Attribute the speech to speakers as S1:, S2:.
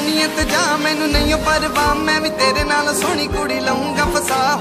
S1: ਨੀਅਤ ਜਾ ਮੈਨੂੰ ਨਹੀਂ ਪਰਵਾਹ ਮੈਂ ਵੀ ਤੇਰੇ ਨਾਲ ਸੋਹਣੀ ਕੁੜੀ ਲਊਂਗਾ ਫਸਾ।